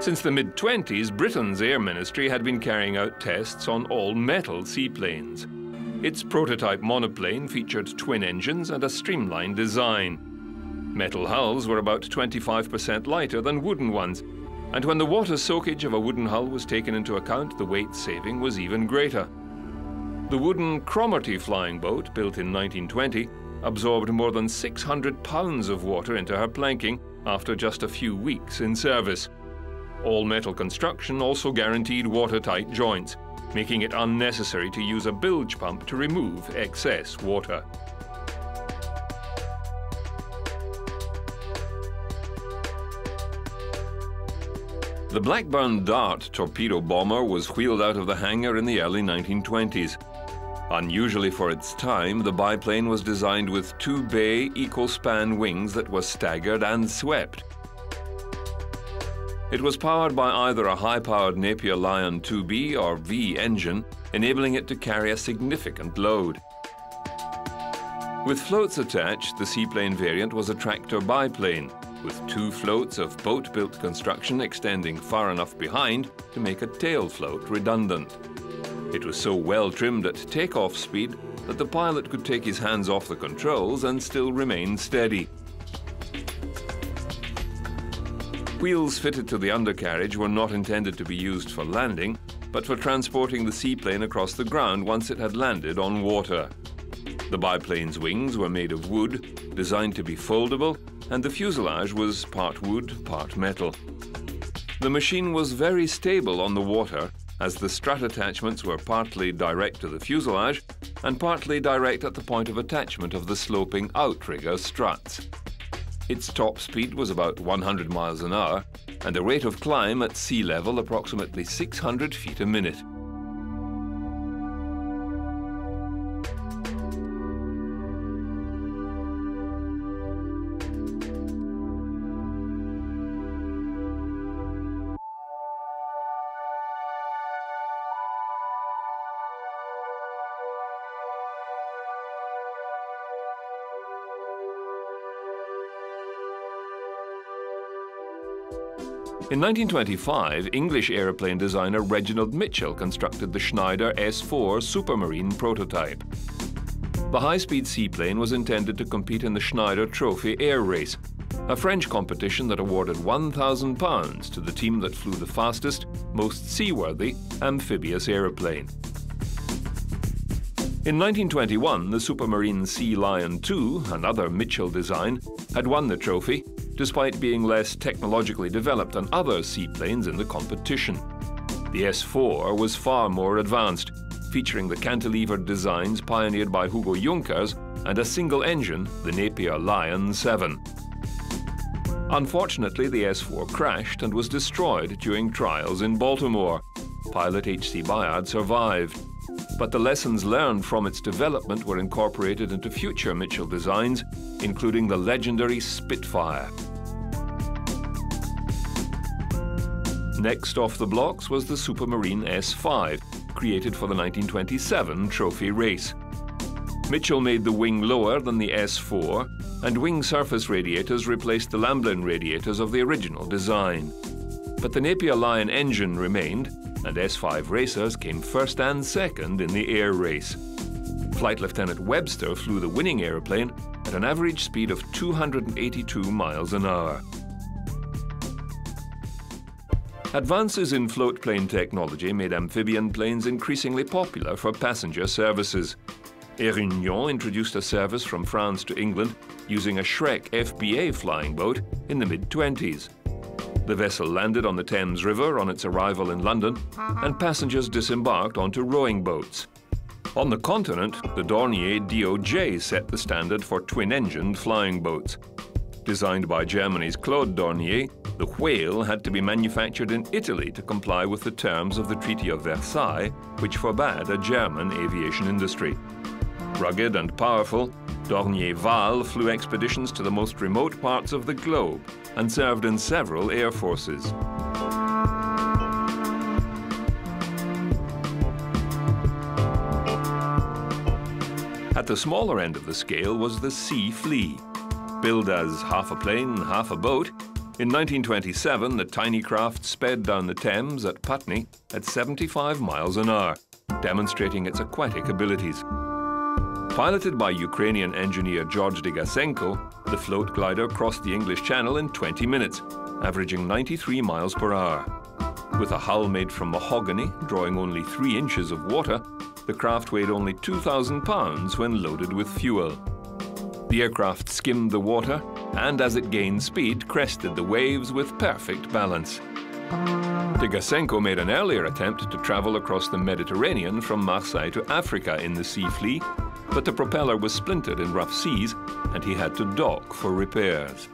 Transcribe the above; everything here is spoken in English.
Since the mid-20s, Britain's Air Ministry had been carrying out tests on all-metal seaplanes. Its prototype monoplane featured twin engines and a streamlined design. Metal hulls were about 25% lighter than wooden ones, and when the water soakage of a wooden hull was taken into account, the weight saving was even greater. The wooden Cromarty flying boat, built in 1920, absorbed more than 600 pounds of water into her planking after just a few weeks in service. All metal construction also guaranteed watertight joints, making it unnecessary to use a bilge pump to remove excess water. The Blackburn Dart torpedo bomber was wheeled out of the hangar in the early 1920s. Unusually for its time, the biplane was designed with two bay, equal span wings that were staggered and swept. It was powered by either a high-powered Napier Lion 2B or V engine, enabling it to carry a significant load. With floats attached, the seaplane variant was a tractor biplane, with two floats of boat-built construction extending far enough behind to make a tail float redundant. It was so well trimmed at takeoff speed that the pilot could take his hands off the controls and still remain steady. Wheels fitted to the undercarriage were not intended to be used for landing, but for transporting the seaplane across the ground once it had landed on water. The biplane's wings were made of wood, designed to be foldable, and the fuselage was part wood, part metal. The machine was very stable on the water as the strut attachments were partly direct to the fuselage and partly direct at the point of attachment of the sloping outrigger struts. Its top speed was about 100 miles an hour, and the rate of climb at sea level approximately 600 feet a minute. In 1925, English aeroplane designer Reginald Mitchell constructed the Schneider S4 Supermarine prototype. The high-speed seaplane was intended to compete in the Schneider Trophy Air Race, a French competition that awarded £1,000 to the team that flew the fastest, most seaworthy amphibious aeroplane. In 1921, the Supermarine Sea Lion II, another Mitchell design, had won the trophy despite being less technologically developed than other seaplanes in the competition. The S4 was far more advanced, featuring the cantilever designs pioneered by Hugo Junkers and a single engine, the Napier Lion 7. Unfortunately, the S4 crashed and was destroyed during trials in Baltimore. Pilot H.C. Biard survived. But the lessons learned from its development were incorporated into future Mitchell designs, including the legendary Spitfire. Next off the blocks was the Supermarine S5, created for the 1927 trophy race. Mitchell made the wing lower than the S4, and wing surface radiators replaced the Lamblin radiators of the original design. But the Napier Lion engine remained, and S5 racers came first and second in the air race. Flight Lieutenant Webster flew the winning aeroplane at an average speed of 282 miles an hour. Advances in floatplane technology made amphibian planes increasingly popular for passenger services. Air Union introduced a service from France to England using a Schreck FBA flying boat in the mid-20s. The vessel landed on the Thames River on its arrival in London, and passengers disembarked onto rowing boats. On the continent, the Dornier DOJ set the standard for twin-engined flying boats. Designed by Germany's Claude Dornier, the whale had to be manufactured in Italy to comply with the terms of the Treaty of Versailles, which forbade a German aviation industry. Rugged and powerful, Dornier Wal flew expeditions to the most remote parts of the globe and served in several air forces. At the smaller end of the scale was the Sea Flea. Billed as half a plane, half a boat, In 1927, the tiny craft sped down the Thames at Putney at 75 miles an hour, demonstrating its aquatic abilities. Piloted by Ukrainian engineer George Digasenko, the float glider crossed the English Channel in 20 minutes, averaging 93 miles per hour. With a hull made from mahogany, drawing only three inches of water, the craft weighed only 2,000 pounds when loaded with fuel. The aircraft skimmed the water and as it gained speed, crested the waves with perfect balance. Degasenko made an earlier attempt to travel across the Mediterranean from Marseille to Africa in the Sea Flea, but the propeller was splintered in rough seas and he had to dock for repairs.